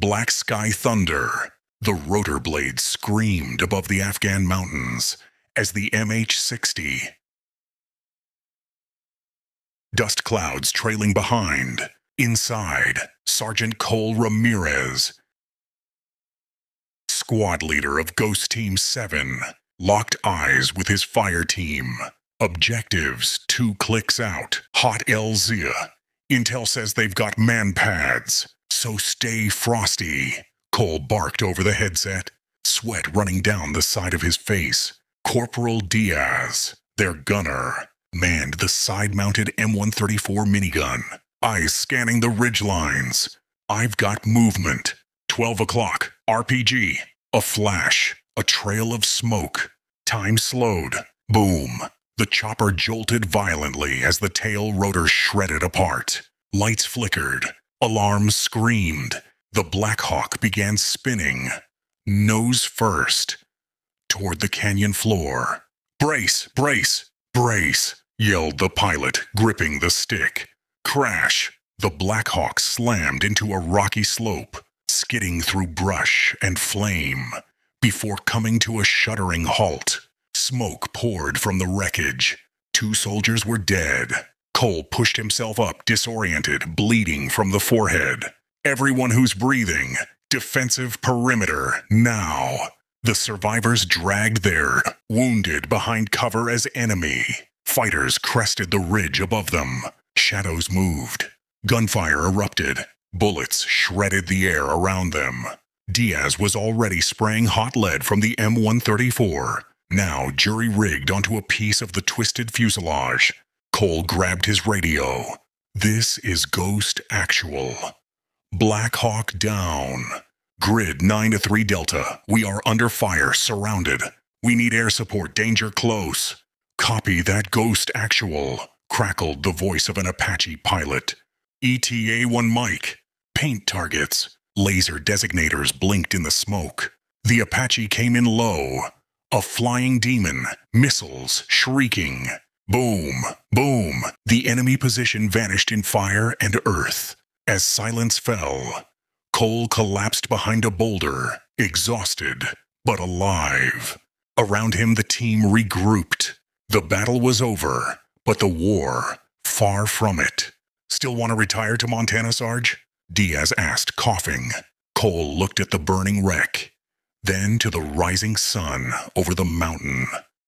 Black Sky Thunder. The rotor blades screamed above the Afghan mountains as the MH-60. Dust clouds trailing behind. Inside, Sergeant Cole Ramirez, squad leader of Ghost Team 7, locked eyes with his fire team. Objectives two clicks out. Hot LZ. Intel says they've got MANPADS, so stay frosty. Cole barked over the headset, sweat running down the side of his face. Corporal Diaz, their gunner, manned the side mounted M134 minigun, eyes scanning the ridge lines. I've got movement. 12 o'clock, RPG. A flash, a trail of smoke. Time slowed. Boom. The chopper jolted violently as the tail rotor shredded apart. Lights flickered. Alarms screamed. The Black Hawk began spinning. Nose first. Toward the canyon floor. Brace, brace, brace, yelled the pilot, gripping the stick. Crash. The Black Hawk slammed into a rocky slope, skidding through brush and flame before coming to a shuddering halt. Smoke poured from the wreckage. Two soldiers were dead. Cole pushed himself up, disoriented, bleeding from the forehead. Everyone who's breathing, defensive perimeter, now. The survivors dragged their, wounded behind cover as enemy. Fighters crested the ridge above them. Shadows moved. Gunfire erupted. Bullets shredded the air around them. Diaz was already spraying hot lead from the M134, now jury rigged onto a piece of the twisted fuselage. Cole grabbed his radio. This is Ghost Actual. Black Hawk down. Grid 9 to 3 Delta. We are under fire, surrounded. We need air support, danger close. Copy that Ghost Actual, crackled the voice of an Apache pilot. ETA 1 Mike. Paint targets. Laser designators blinked in the smoke. The Apache came in low. A flying demon, missiles shrieking. Boom, boom. The enemy position vanished in fire and earth. As silence fell, Cole collapsed behind a boulder, exhausted, but alive. Around him, the team regrouped. The battle was over, but the war, far from it. Still want to retire to Montana, Sarge? Diaz asked, coughing. Cole looked at the burning wreck, then to the rising sun over the mountain.